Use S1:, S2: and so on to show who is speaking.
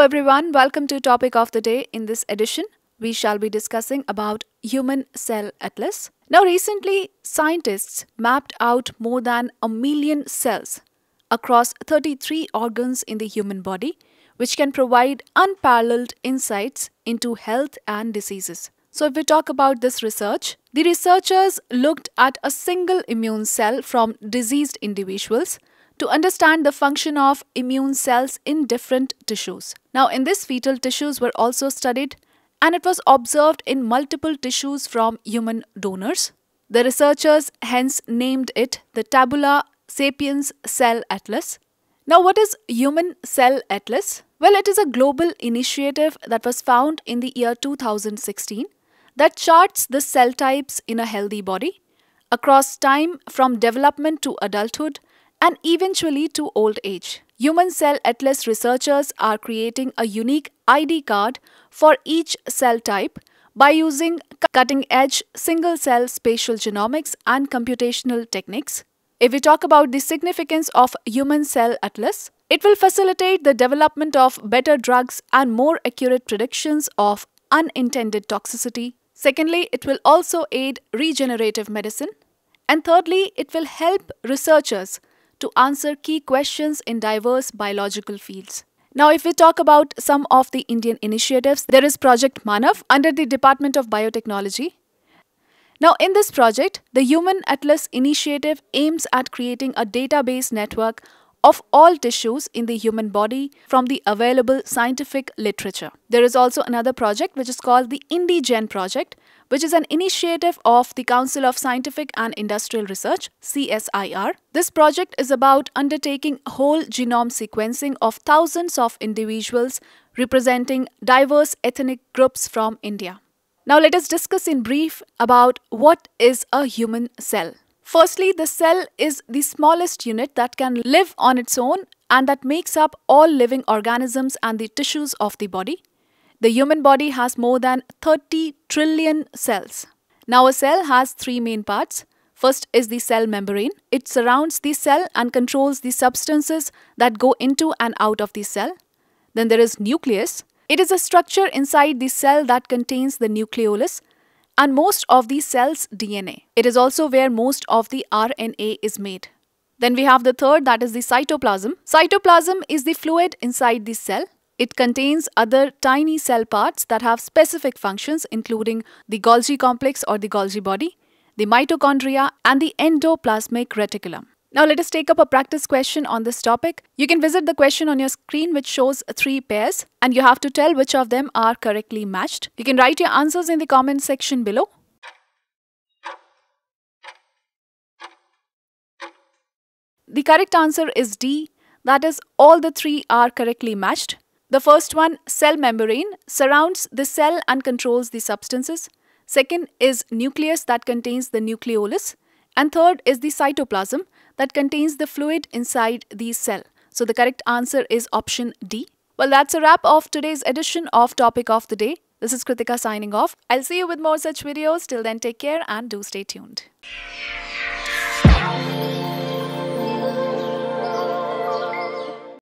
S1: everyone, welcome to topic of the day. In this edition, we shall be discussing about human cell atlas. Now recently, scientists mapped out more than a million cells across 33 organs in the human body, which can provide unparalleled insights into health and diseases. So, if we talk about this research, the researchers looked at a single immune cell from diseased individuals to understand the function of immune cells in different tissues. Now, in this fetal tissues were also studied and it was observed in multiple tissues from human donors. The researchers hence named it the Tabula Sapiens Cell Atlas. Now, what is Human Cell Atlas? Well, it is a global initiative that was found in the year 2016 that charts the cell types in a healthy body across time from development to adulthood and eventually to old age. Human Cell Atlas researchers are creating a unique ID card for each cell type by using cutting edge single cell spatial genomics and computational techniques. If we talk about the significance of Human Cell Atlas, it will facilitate the development of better drugs and more accurate predictions of unintended toxicity. Secondly, it will also aid regenerative medicine. And thirdly, it will help researchers to answer key questions in diverse biological fields. Now, if we talk about some of the Indian initiatives, there is Project Manav under the Department of Biotechnology. Now, in this project, the Human Atlas initiative aims at creating a database network of all tissues in the human body from the available scientific literature. There is also another project which is called the IndiGen project, which is an initiative of the Council of Scientific and Industrial Research, CSIR. This project is about undertaking whole genome sequencing of thousands of individuals representing diverse ethnic groups from India. Now, let us discuss in brief about what is a human cell. Firstly, the cell is the smallest unit that can live on its own and that makes up all living organisms and the tissues of the body. The human body has more than 30 trillion cells. Now, a cell has three main parts. First is the cell membrane. It surrounds the cell and controls the substances that go into and out of the cell. Then there is nucleus. It is a structure inside the cell that contains the nucleolus and most of the cell's DNA. It is also where most of the RNA is made. Then we have the third that is the cytoplasm. Cytoplasm is the fluid inside the cell. It contains other tiny cell parts that have specific functions including the Golgi complex or the Golgi body, the mitochondria and the endoplasmic reticulum. Now let us take up a practice question on this topic. You can visit the question on your screen which shows three pairs and you have to tell which of them are correctly matched. You can write your answers in the comment section below. The correct answer is D, that is all the three are correctly matched. The first one, cell membrane, surrounds the cell and controls the substances. Second is nucleus that contains the nucleolus. And third is the cytoplasm that contains the fluid inside the cell. So the correct answer is option D. Well, that's a wrap of today's edition of Topic of the Day. This is Kritika signing off. I'll see you with more such videos. Till then, take care and do stay tuned.